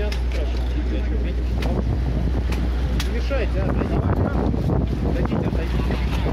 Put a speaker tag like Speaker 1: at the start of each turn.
Speaker 1: меня спрашивают, что, видите? Не мешайте, а, отойдите. Отойдите, отойдите.